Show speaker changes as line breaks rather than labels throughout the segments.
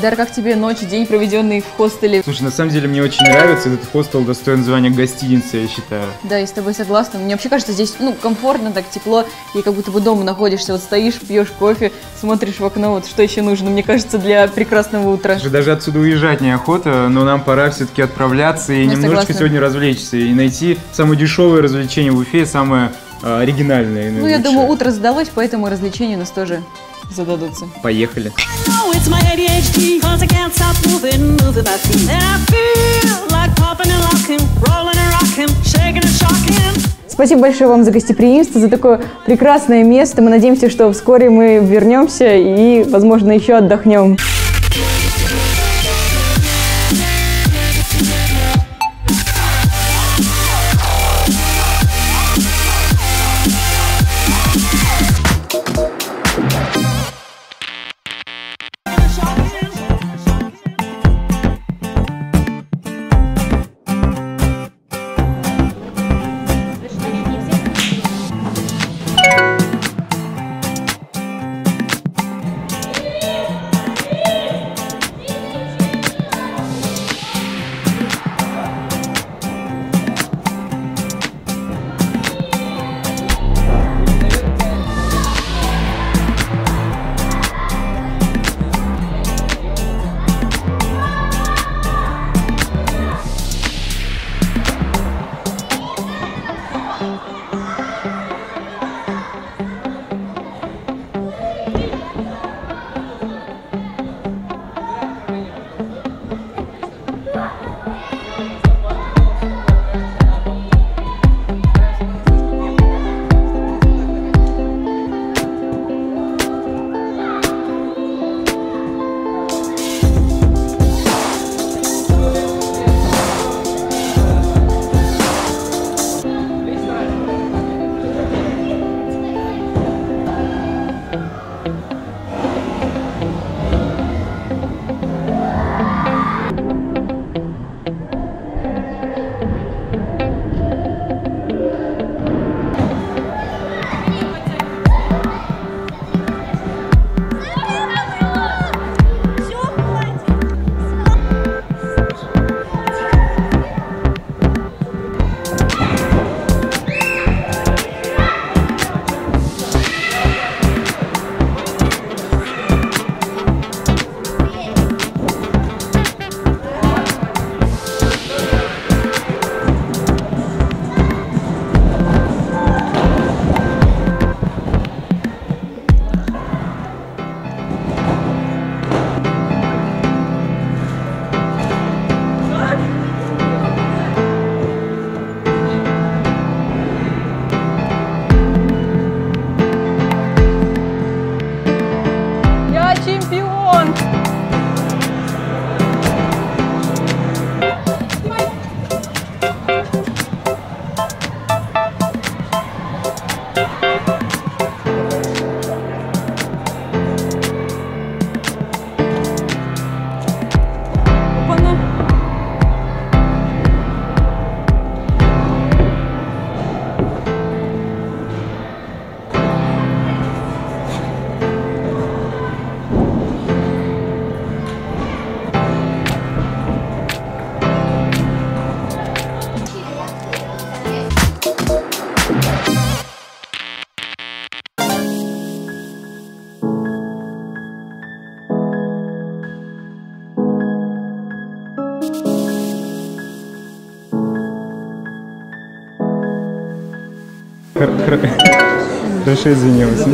Айдар, как тебе ночь, день, проведенный в хостеле?
Слушай, на самом деле мне очень нравится. Этот хостел достоин звания гостиницы, я считаю.
Да, я с тобой согласна. Мне вообще кажется, здесь ну, комфортно, так тепло, и как будто бы дома находишься. Вот стоишь, пьешь кофе, смотришь в окно, вот что еще нужно, мне кажется, для прекрасного утра.
Слушай, даже отсюда уезжать неохота, но нам пора все-таки отправляться и
Я
немножечко
согласна.
сегодня развлечься. И найти самое дешевое развлечение в Уфе, самое э, оригинальное. и
Ну, я думаю, утро задалось, поэтому развлечения у нас тоже зададутся.
Поехали.
Спасибо большое вам за гостеприимство, за такое прекрасное место. Мы надеемся, что вскоре мы вернемся и, возможно, еще отдохнем.
Хорошо извинилась.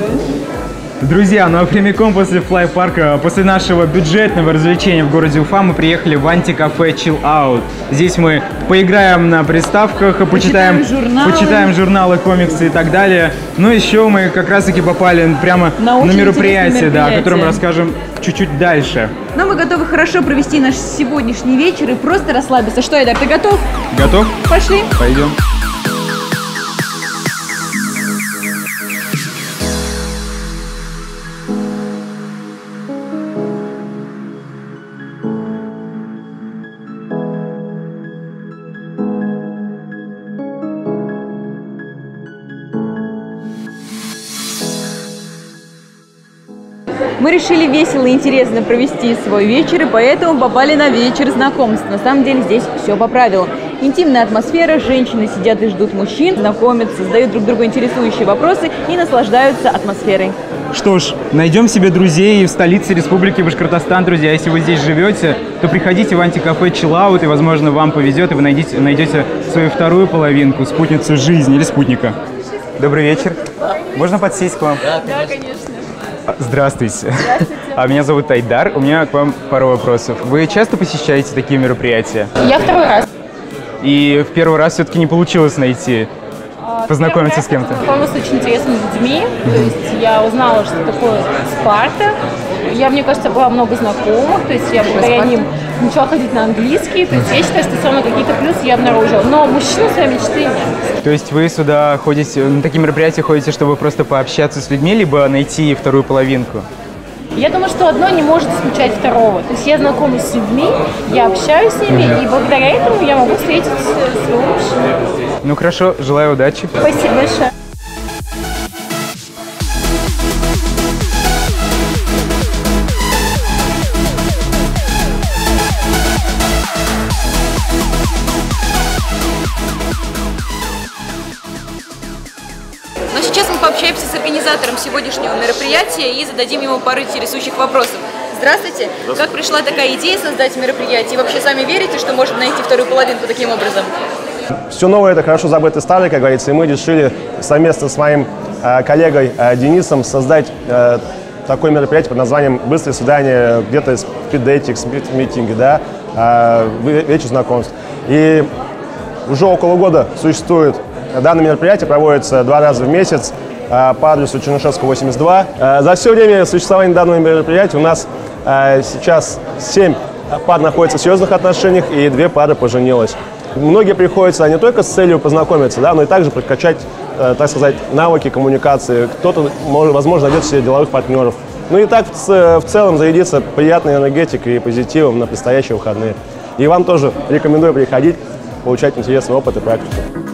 Друзья, ну а прямиком после флай-парка, после нашего бюджетного развлечения в городе Уфа, мы приехали в антикафе Chill Out. Здесь мы поиграем на приставках, почитаем,
журналы.
почитаем журналы, комиксы и так далее. Ну еще мы как раз-таки попали прямо
На
на, мероприятие, да, о котором расскажем чуть-чуть дальше.
Но мы готовы хорошо провести наш сегодняшний вечер и просто расслабиться. Что, Эдар, ты готов?
Готов?
Пошли.
Пойдем.
Мы решили весело и интересно провести свой вечер, и поэтому попали на вечер знакомств. На самом деле здесь все по правилам. Интимная атмосфера, женщины сидят и ждут мужчин, знакомятся, задают друг другу интересующие вопросы и наслаждаются атмосферой.
Что ж, найдем себе друзей в столице Республики Башкортостан, друзья. Если вы здесь живете, то приходите в антикафе Out, и, возможно, вам повезет, и вы найдете, найдете свою вторую половинку, спутницу жизни или спутника. Добрый вечер. Можно подсесть к вам? Да, конечно. Здравствуйте. А меня зовут Айдар. У меня к вам пару вопросов. Вы часто посещаете такие мероприятия?
Я второй раз.
И в первый раз все-таки не получилось найти, познакомиться с кем-то?
Познакомилась с очень интересными людьми. То есть я узнала, что такое Спарта. Я, мне кажется, была много знакомых. То есть я благодаря ним начала ходить на английский. То есть я считаю, что все равно какие-то плюсы я обнаружила. Но мужчина своей мечты нет.
То есть вы сюда ходите, на такие мероприятия ходите, чтобы просто пообщаться с людьми, либо найти вторую половинку?
Я думаю, что одно не может исключать второго. То есть я знакомлюсь с людьми, я общаюсь с ними, и благодаря этому я могу встретить своего мужчину.
Ну хорошо, желаю удачи.
Спасибо большое.
Но сейчас мы пообщаемся с организатором сегодняшнего мероприятия и зададим ему пару интересующих вопросов. Здравствуйте. Как пришла такая идея создать мероприятие? И вообще сами верите, что можно найти вторую половинку таким образом?
Все новое – это хорошо забытый старый, как говорится, и мы решили совместно с моим э, коллегой э, Денисом создать э, такое мероприятие под названием «Быстрое свидание», где-то спид-дейтинг, спид-митинги, да, ве- вечер знакомств. И уже около года существует данное мероприятие, проводится два раза в месяц по адресу Чернышевского, 82. Э, За все время существования данного мероприятия у нас сейчас семь пар находится в серьезных отношениях и две пары поженилось. Многие приходят сюда не только с целью познакомиться, да, но и также прокачать, э, так сказать, навыки коммуникации. Кто-то, может, возможно, найдет себе деловых партнеров. Ну и так в целом зарядиться приятной энергетикой и позитивом на предстоящие выходные. И вам тоже рекомендую приходить, получать интересный опыт и практику.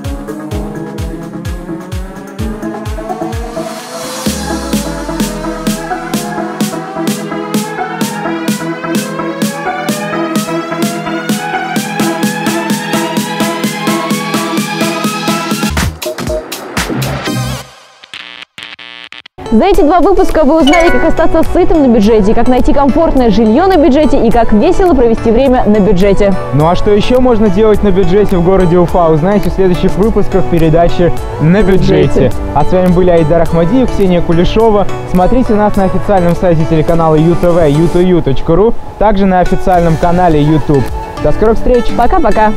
За эти два выпуска вы узнали, как остаться сытым на бюджете, как найти комфортное жилье на бюджете и как весело провести время на бюджете.
Ну а что еще можно делать на бюджете в городе Уфа, узнаете в следующих выпусках передачи «На бюджете». А с вами были Айдар Ахмадиев, Ксения Кулешова. Смотрите нас на официальном сайте телеканала ЮТВ yutu.ru, также на официальном канале YouTube. До скорых встреч!
Пока-пока!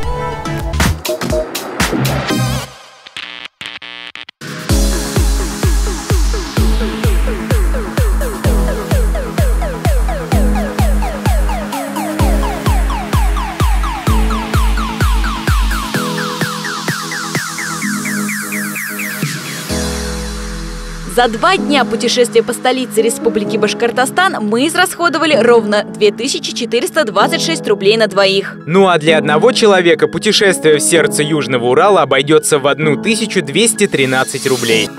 За два дня путешествия по столице Республики Башкортостан мы израсходовали ровно 2426 рублей на двоих.
Ну а для одного человека путешествие в сердце Южного Урала обойдется в 1213 рублей.